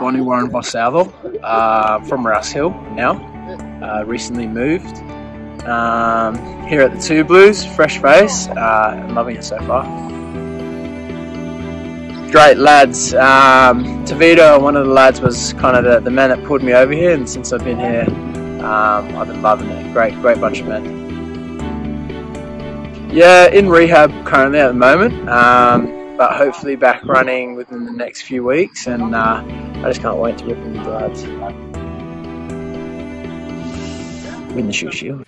Bonnie Warren Vosacayo uh, from Rouse Hill now, uh, recently moved. Um, here at the Two Blues, fresh face, uh, loving it so far. Great lads. Um, Tavito, one of the lads, was kind of the, the man that pulled me over here, and since I've been here, um, I've been loving it. Great, great bunch of men. Yeah, in rehab currently at the moment, um, but hopefully back running within the next few weeks, and uh, I just can't wait to rip into the lads. Win the Shute Shield.